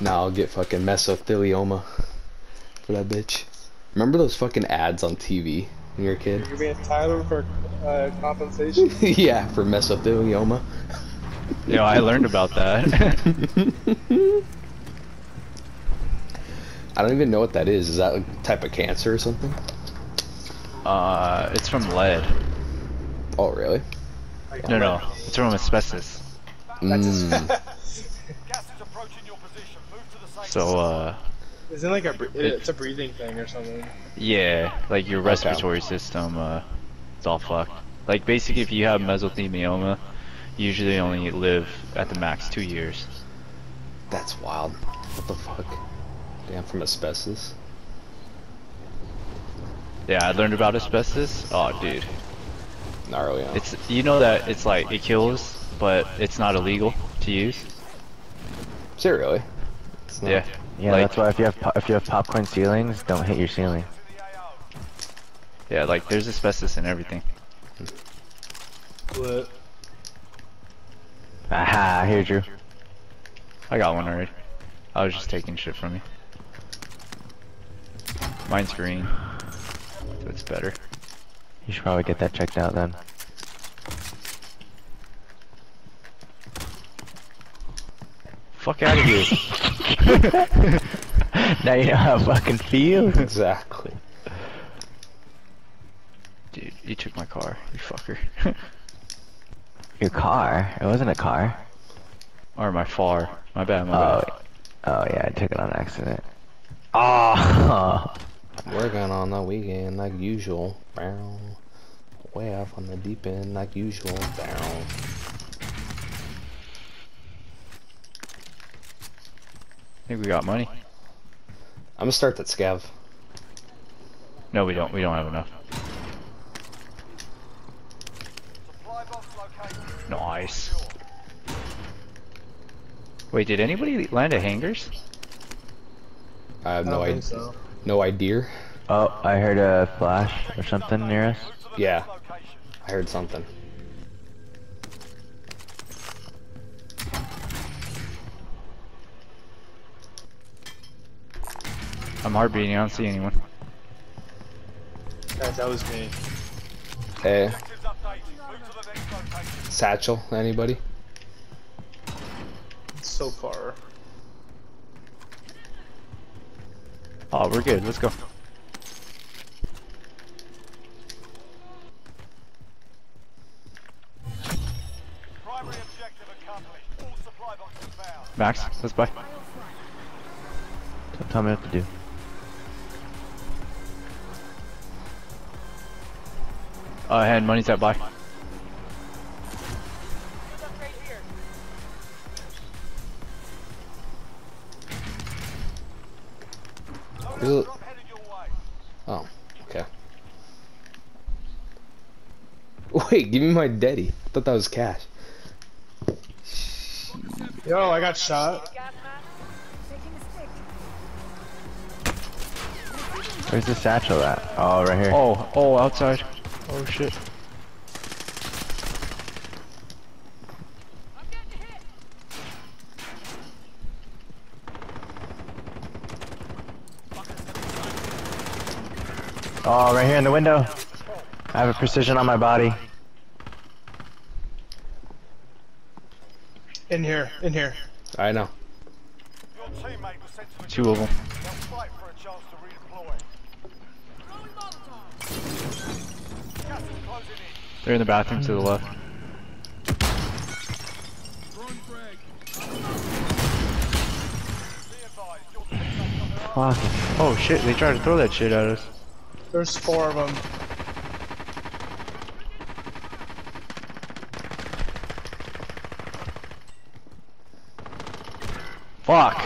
Now I'll get fucking mesothelioma for that bitch. Remember those fucking ads on TV when you were a kid? You're being Tyler for uh, compensation. yeah, for mesothelioma. Yo, I learned about that. I don't even know what that is. Is that a type of cancer or something? uh, it's from lead. Oh, really? No, no, it's from asbestos. Mm. Gas is approaching your position. Move to the safe So, uh, Isn't it like a bre- it's a breathing thing or something? yeah, like your respiratory system, uh, it's all fucked. Like basically, if you have mesothelioma, you usually only live at the max two years. That's wild. What the fuck? Damn, from asbestos. Yeah, I learned about asbestos. Oh, dude, Gnarly, huh? it's you know that it's like it kills, but it's not illegal to use. Is it really? It's not- Yeah. Yeah, like, that's why if you have if you have popcorn ceilings, don't hit your ceiling. Yeah, like there's asbestos in everything. What? Aha, here, Drew. I got one already. I was just taking shit from you. Mine's green. So it's better. You should probably get that checked out then. Fuck out of here. now you know how I fucking feel. Exactly. Dude, you took my car, you fucker. Your car? It wasn't a car. or my far. My bad, my Oh, bad. oh yeah, I took it on accident. Oh, Working on the weekend like usual. Bow. Way off on the deep end like usual. Bow. Think we got money. I'm gonna start that scav. No, we don't. We don't have enough. Supply box located. Nice. Wait, did anybody land at hangars? I have no don't idea. so. No idea. oh, I heard a flash or something near us. Move to the Yeah. I heard something. I'm hard beating. I don't see anyone. Guys, that was me. Hey, Objectives updated. Move to the next location. satchel. Anybody? So far. Oh, we're good. Let's go. Primary objective accomplished. All supply boxes found. Max, let's buy. Don't tell me what to do. Uh, hand money's at buy. Ugh. Drop headed your way. Oh, okay. Wait, give me my daddy. I thought that was cash. Yo, I got shot. Where's the satchel at? Oh, right here. Oh, oh, outside. Oh shit. Oh, right here in the window. I have a precision on my body. In here, in here. I know. Your teammate was sent to the Two of them. They'll fight for a chance to redeploy. Gas is closing in. They're in the bathroom to the left. Be advised, your teammate got their Fuck. Oh shit, they tried to throw that shit at us. There's four of them. Fuck.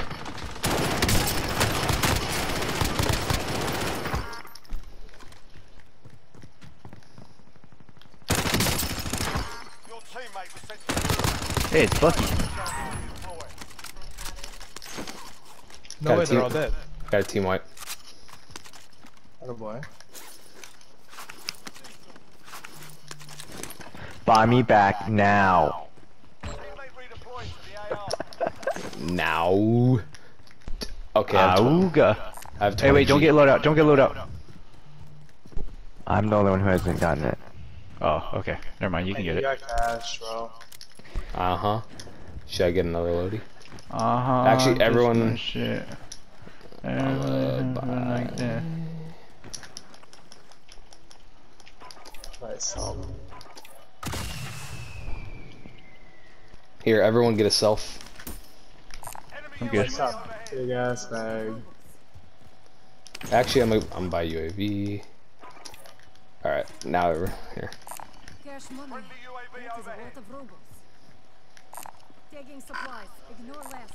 Your teammate was sent to Hey, it's Bucky. No Got a way, they're team- all dead. Got a team wipe. Oh boy. Buy me back now. Teammate redeploying to the AR. Now. Okay, I Auga. I have 20 Hey, wait, don't get load out. Don't get load out. I'm the only one who hasn't gotten it. Oh, okay. Never mind. You can get it. cash, bro. Uh huh. Should I get another loadie? Uh huh. Actually, everyone- Shit. Uh, Everyone bye. like that. Nice. Here, everyone get a self. Enemy I'm good. What's up? Big ass bag. Actually, I'm gonna, I'm by UAV. All right, now we're here. Cash money. Friendly UAV That is a overhead. lot of robots. Taking supplies. Ignore left.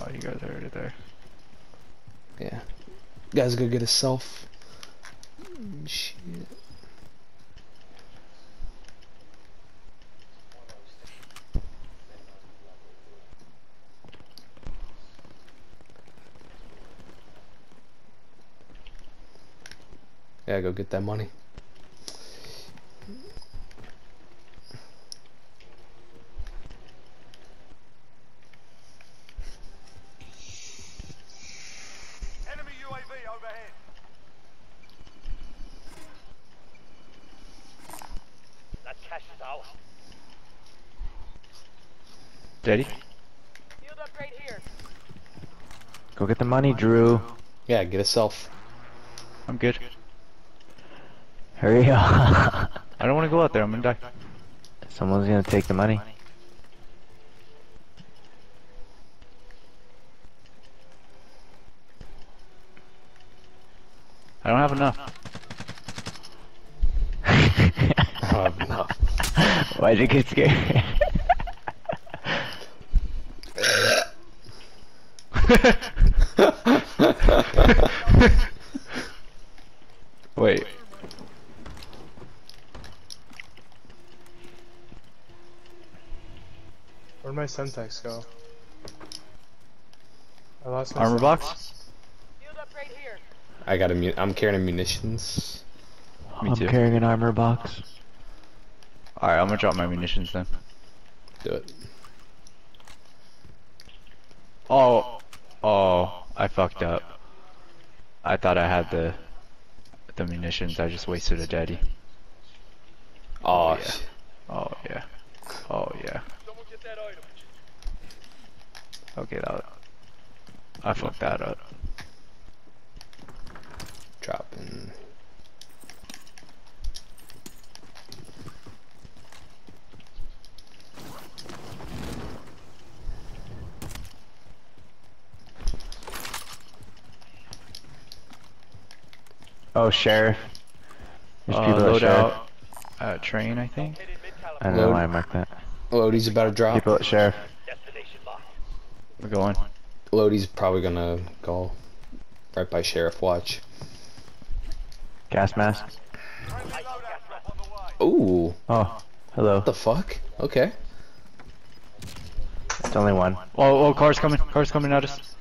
Oh, you guys are already there. Yeah. You guys go get a self. Mm, Shit. Yeah, go get that money. Enemy UAV overhead. That cash is ours. Daddy? Field upgrade here. Go get the money, Drew. Yeah, get a self. I'm good. Hurry up. I don't want to go out there. I'm gonna die. Someone's gonna take the money. I don't have enough. I don't have enough. Why'd you get scared? Wait. Where'd my Semtex go? I lost my Armor Semtex. box? Field upgrade here. I got a mu- I'm carrying munitions. Me I'm too. carrying an armor box. Alright, I'm gonna drop my munitions then. Do it. Oh. Oh. I fucked up. I thought I had the the munitions. I just wasted a daddy. Oh, oh yeah. Oh yeah. Oh yeah. That item. Okay, that. I fucked that up. dropping. Oh, sheriff. There's Uh, people at load sheriff. out at train, I think. I don't know why I marked that. Lodi's about to drop. People at sheriff. Destination locked. We're going. Lodi's probably gonna go right by Sheriff Watch. Gas mask. Friendly loadout drop on the way. Ooh, Oh, hello. what the fuck? Okay. It's only one. Oh, oh, cars coming. Cars coming at us.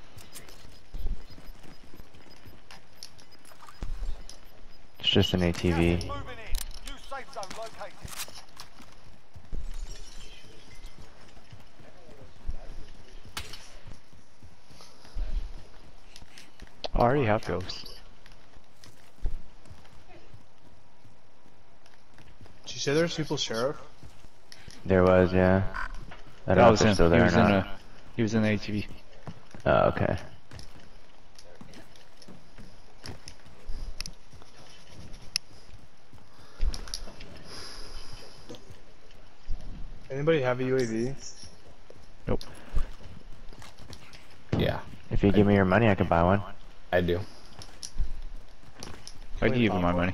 Just an ATV. moving in. New safe zone located. I already have ghosts. Did you say there's people sheriff? There was, yeah. I don't That know if was they're him. still He there or was in not. a. He was in the ATV. Oh, okay. Anybody have a UAV? Nope. Yeah, If you give me your money, I can buy one. I do. I give him my money.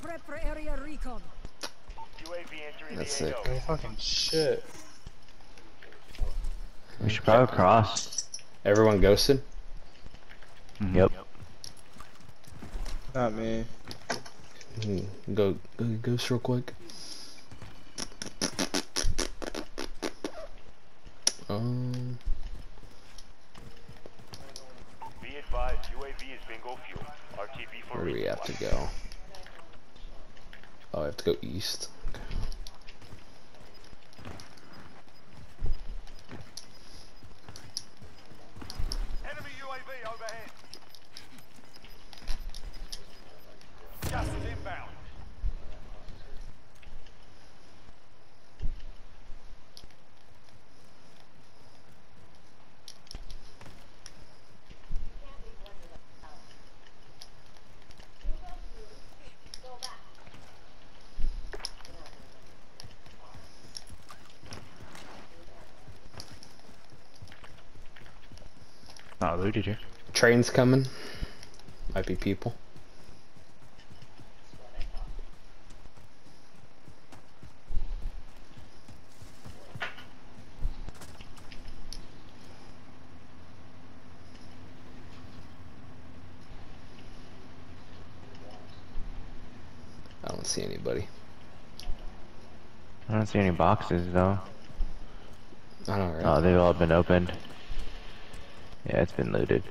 Prep area recon. UAV That's the it. AO. Oh, fucking shit. We should probably cross. Everyone ghosted? Yep. Not me. Hmm, Go, go ghost real quick. To go? Oh, I have to go east. Looted here. Train's coming. Might be people. I don't see anybody. I don't see any boxes though. I don't Oh, they've all been opened. Yeah, it's been looted.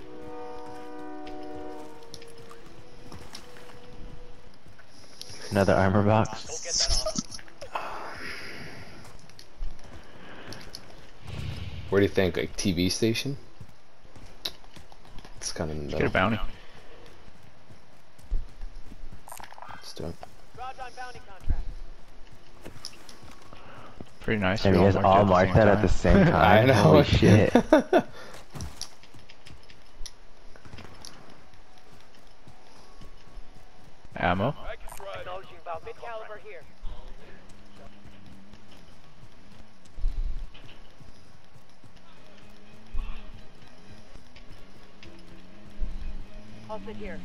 Another armor box. Where do you think? Like TV station? It's kind of in the Get a middle. bounty. Let's do it. Pretty nice. And we you guys all marked that at the same time. I know. Holy shit. Ammo. Acknowledging about mid caliber here. Halted here.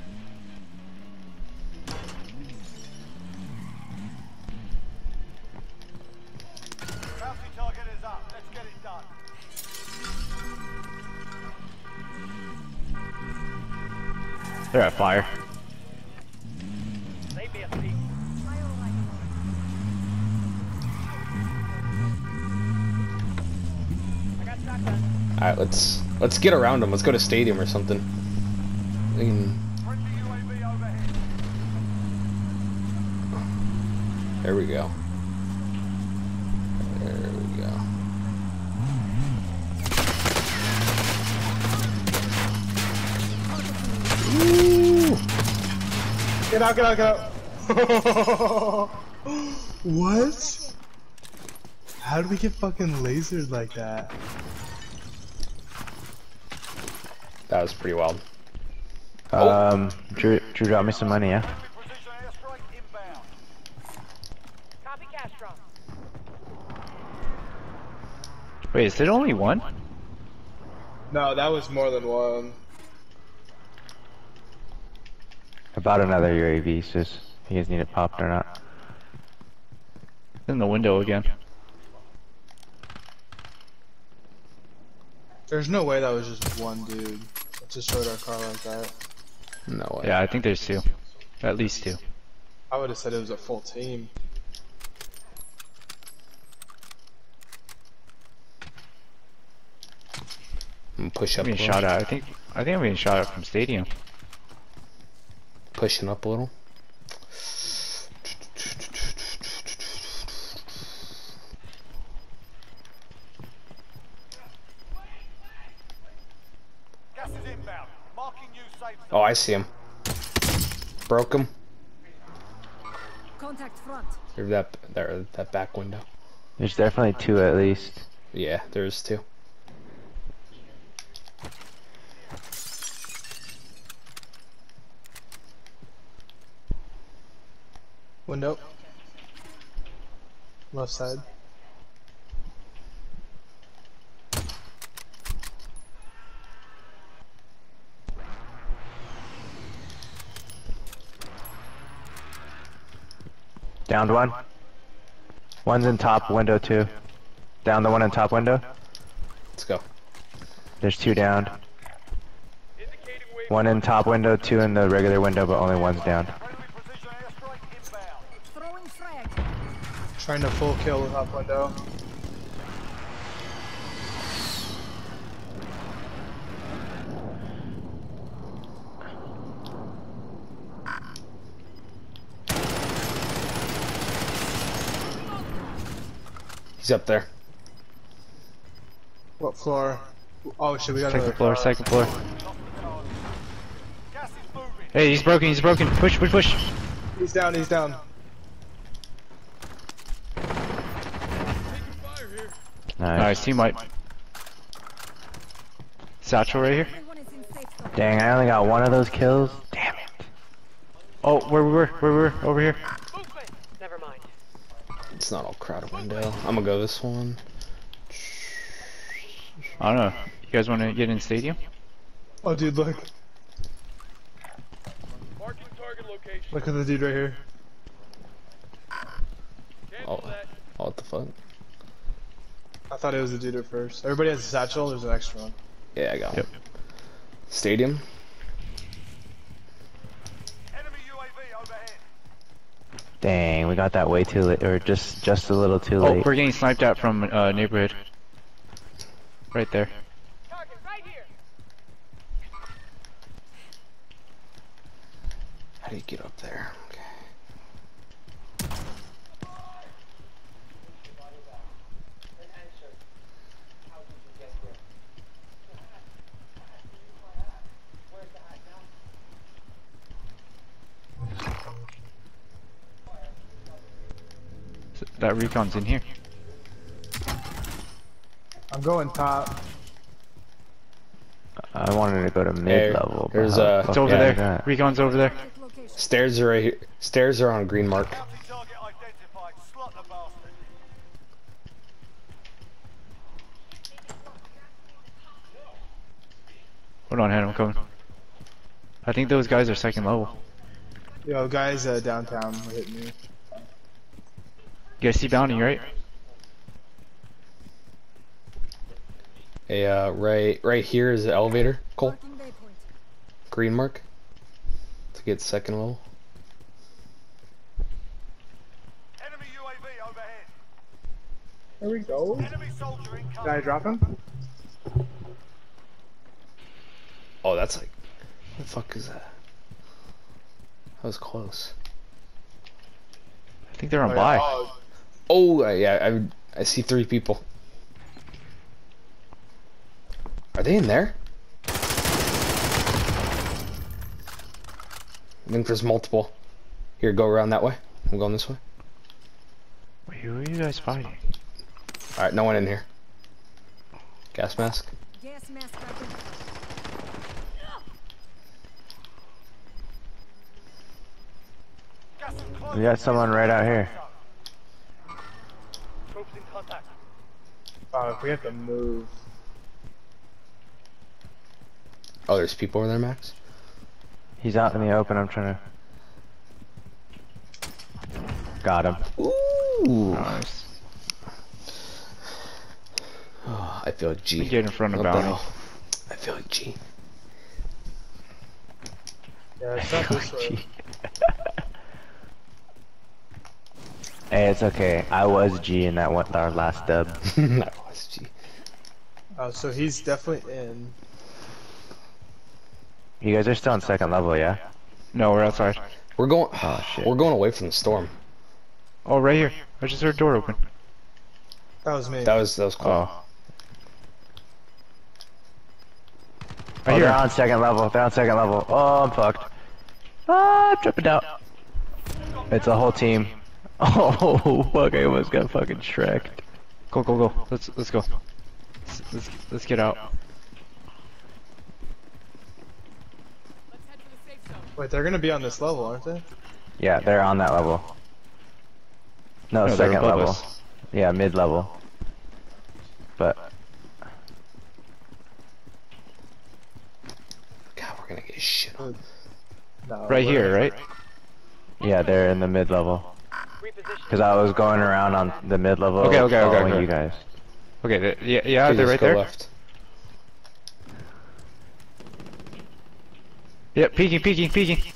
Bounty target is up. Let's get it done. They're at fire. Shotgun. Alright, let's let's get around them. Let's go to stadium or something. We can, Friendly UAV overhead. there we go. There we go. Ooh. Get out, get out, get out. what? How do we get fucking lasered like that? That was pretty wild. Oh. Um, Drew, Drew, drop me some money, yeah? Precision airstrike inbound. Copy Castro. Wait, is it only one? No, that was more than one. About another UAV, sis. just, you guys need it popped or not. In the window again. There's no way that was just one dude that just showed our car like that. No way. Yeah, I think there's two. At least two. I would have said it was a full team. I'm gonna push I'm up. being shot at. I think. I think I'm being shot at from stadium. Pushing up a little. Gas is inbound. Marking you safe zone. Oh, I see him. Broke him. Contact front. Through that there that back window. There's definitely two at least. Yeah, there's two. Window. Left side. Downed one. One's in top window too. Down the one in top window. Let's go. There's two downed. One in top window, two in the regular window, but only one's down. Friendly precision airstrike inbound. Throwing frag. Trying to full kill the top window. He's up there. What floor? Oh shit, we got Second another floor. car. Second floor. Lost the target. Gas is moving. Hey, he's broken. He's broken. Push. Push. Push. He's down, he's down. Nice. Nice. Team wipe. Satchel right here. Everyone is in safe zone. Dang, I only got one of those kills. Damn it. Oh, where we were. Where we were. Over here. Movement. Never mind. It's not all crowded window. I'm gonna go this one. I don't know. You guys want to get in stadium? Oh, dude, look. Marking target location. Look at the dude right here. Oh. Oh, what the fuck? I thought it was the dude at first. Everybody has a satchel. There's an extra one. Yeah, I got Yep. him. Stadium. Enemy UAV overhead. Dang, we got that way too late, or just just a little too Oh, late. we're getting sniped at from uh, neighborhood. Right there. Right. How do you get up there? Okay. That recon's in here. I'm going top. I wanted to go to Hey, mid level. there's, uh, It's over Yeah, there. That. Recon's over there. Stairs are right here. Stairs are on green mark. Bounty target identified. Slot the bastard. Hold on, Hannah, I'm coming. I think those guys are second level. Yo, guys, uh, downtown were hitting me. You guys see bounty, right? Hey, uh, right, right here is the elevator. Cole, Marking bay point. green mark. To get second level. Enemy UAV overhead. There we go. Enemy soldier Did I drop him? Oh, that's like, what the fuck is that? That was close. I think they're on Oh, buy. yeah. Oh, Oh, yeah, I, I see three people. Are they in there? I think there's multiple. Here, go around that way. I'm going this way. Wait, who are you guys fighting? Alright, no one in here. Gas mask. Gas mask identified. We got someone right out here. Troops contact. oh, if we have to move. Oh, there's people over there, Max? He's out in the open. I'm trying to. Got him. Ooh. Nice. Oh, I feel like G. Get in front of What the bounty. hell? I feel like G. Yeah, it's not this way. Gee. hey, it's okay. I was G in that one, our last dub. that was G. Oh, so he's definitely in. You guys are still on second level, yeah? No, we're outside. We're going. Oh, shit. We're going away from the storm. Oh, right here. I just heard a door open. That was me. That was that was cool. Oh. Oh, Right they're here. on second level. They're on second level. Oh, I'm fucked. Ah, I'm tripping out. It's a whole team. Oh, fuck, I almost got fucking shreked. Go, go, go. Let's let's go. Let's let's, let's get out. Wait, they're gonna be on this level, aren't they? Yeah, they're on that level. No, No, second level. us. Yeah, mid level. But God, we're gonna get shit on. No. Right we're- here, right? yeah, they're in the mid level. Reposition. Cause I was going around on the mid level. Okay, okay, okay, following okay. you guys. Okay, yeah, yeah, Okay, they're right go there. Left. Yep, peeking, peeking, peeking.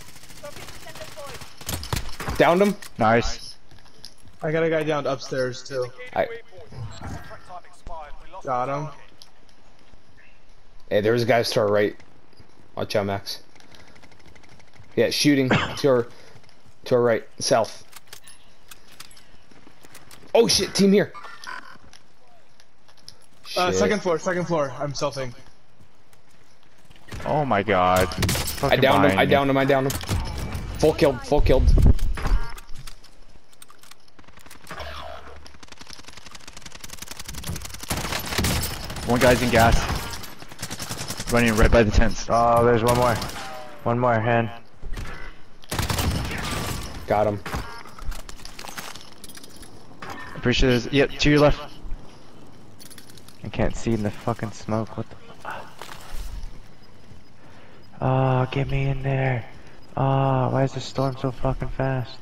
Downed him. Nice. I got a guy down upstairs too. I- Contract time expired. We lost Got him. target. Hey, there's guys to our right. Watch out, Max. Yeah, shooting to our to our right, south. Oh shit, team here. Uh, Shit. second floor, second floor. I'm selfing. Oh my god. I Fucking downed him. I me. downed him. I downed him. Full killed. Full killed. One guy's in gas. Running right by the tents. Oh, there's one more. One more, hand. Got him. I'm pretty sure there's. Yep, to your left. I can't see in the fucking smoke. What the? Oh, get me in there. Oh, why is the storm so fucking fast?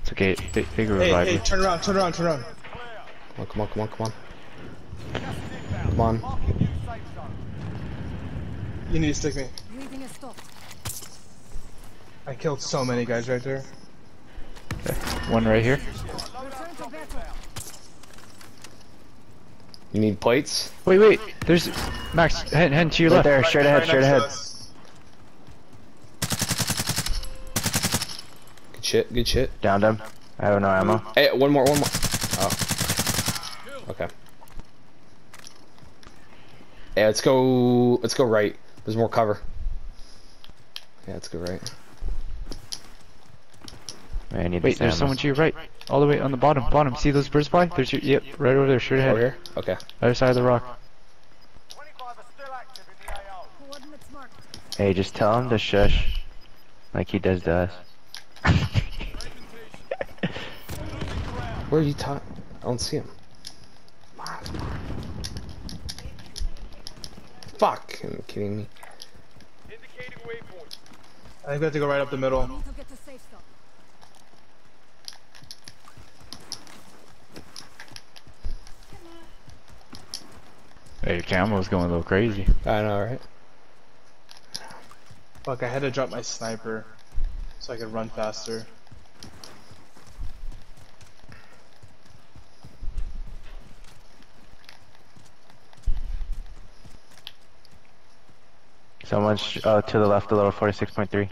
It's okay. They, they can Hey, revive hey, you. turn around, turn around, turn around. Come on, come on, come on, come on. Come on. Marking new safe zone. You need to stick me. Breathing is stopped. I killed so many guys right there. One right here. Return to battle. You need plates? Wait, wait. There's Max. Head, head to your Right left. there, straight ahead, straight ahead. Good shit, good shit. Downed him. I have no ammo. Hey, one more, one more. Oh. Okay. Yeah, let's go. Let's go right. There's more cover. Yeah, let's go right. I need Wait, this there's ammo. someone to your right. All the way on the bottom. Bottom. See those birds fly? There's your. Yep, right over there. Straight ahead. Over here. Okay. Other side of the rock. 25 are still active in the AO. Coordinates marked. Hey, just tell him to shush. Like he does to us. Where are you ta- I don't see him. Come on, come on. Fuck! Are you kidding me? Indicating waypoint. I think we have to go right up the middle. Need to get to safe zone. Hey, your camo's going a little crazy. I know, right? Fuck, I had to drop my sniper so I could run faster. Someone's sh- oh, uh, to the left a little, 46.3.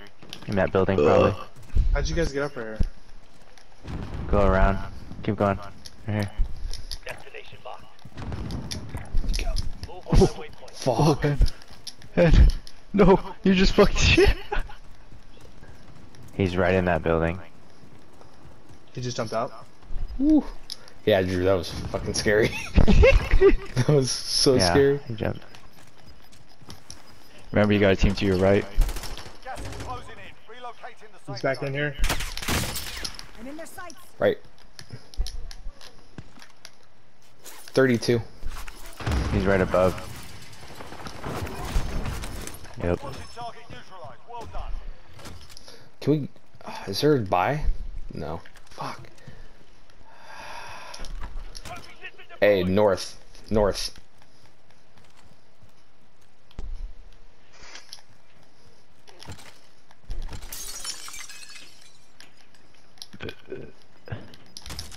In that building, probably. How'd you guys get up here? Go around. Keep going. Right here. Fuck. Head. No, you just fucked shit. He's right in that building. He just jumped out. Woo. Yeah, Drew, that was fucking scary. that was so yeah. scary. He jumped. Remember, you got a team to your right. Gas is closing in. Relocating the safe He's back in here. I'm in their sights. Right. 32. He's right above. Yep. Wanted target neutralized. Well done. Can we. Uh, is there a buy? No. Fuck. Hey, north. North.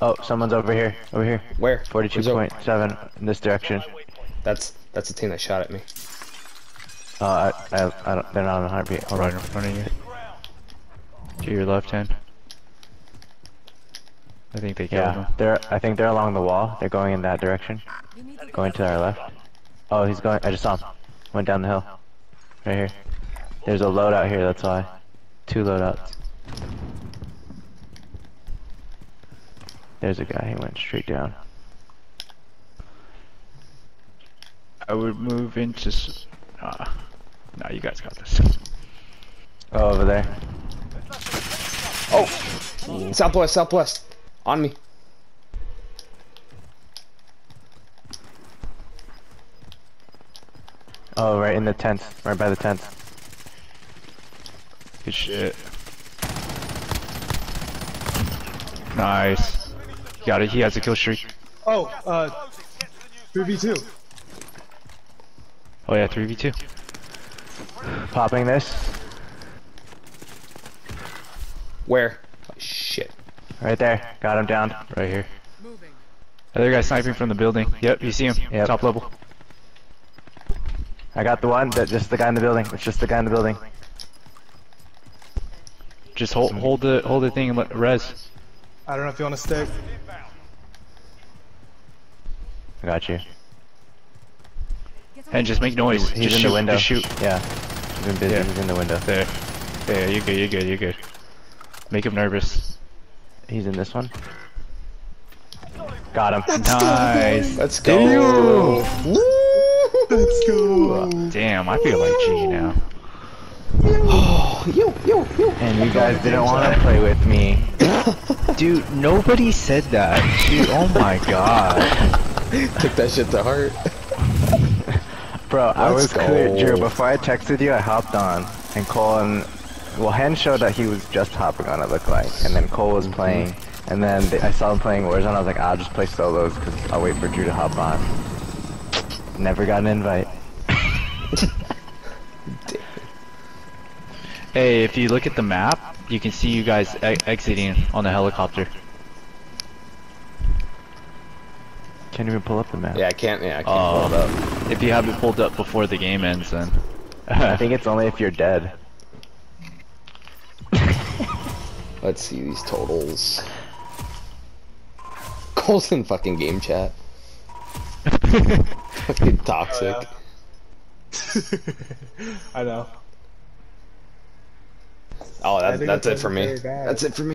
Oh, someone's over here. Over here. Where? 42.7 in this direction. That's that's the team that shot at me. Oh, I, I, I don't, they're not on a heartbeat. Hold Right on. in front of you. To your left hand. I think they killed Yeah, him. they're. I think they're along the wall. They're going in that direction. You need to Going to our left. Oh, he's going. I just saw him. Went down the hill. Right here. There's a loadout here. That's why. Two loadouts. There's a guy. He went straight down. I would move into. s- uh, Nah, you guys got this. Oh, over there. Oh! Southwest, southwest. On me. Oh, right in the tent. Right by the tent. Good shit. Nice. Got it. He has a kill streak. Oh, uh, Closing. Get to the new 3v2. Oh yeah, 3v2. Popping this. Where? Oh, shit. Right there. Got him down. Right here. Other guy sniping from the building. Yep, you see him. Yep. Top level. I got the one. That just the guy in the building. It's just the guy in the building. Just hold hold the hold the thing and let res. I don't know if you want to stick. inbound. I got you. And just make noise. He's just in shoot, the window. Just shoot. Yeah. He's been busy. Yeah. He's in the window. There. Yeah, you're good. You're good. You're good. Make him nervous. He's in this one. Got him. Nice. Let's go. Let's go. Damn, I feel like G now. And you guys didn't want to play with me. Dude, nobody said that. Dude, oh my god. Took that shit to heart. Bro, I Let's was clear. Drew. Before I texted you, I hopped on, and Cole and well, Hen showed that he was just hopping on. It looked like, and then Cole was mm-hmm. playing, and then they, I saw him playing Warzone. I was like, I'll just play solos because I'll wait for Drew to hop on. Never got an invite. Hey, if you look at the map, you can see you guys e exiting on the helicopter. Can't even pull up the map. Yeah, I can't. Yeah, I can't Oh. pull it up. If you have it pulled up before the game ends, then. I think it's only if you're dead. Let's see these totals. Cole's in fucking game chat. fucking toxic. I know. Oh, that, that's it for me. That's it for me.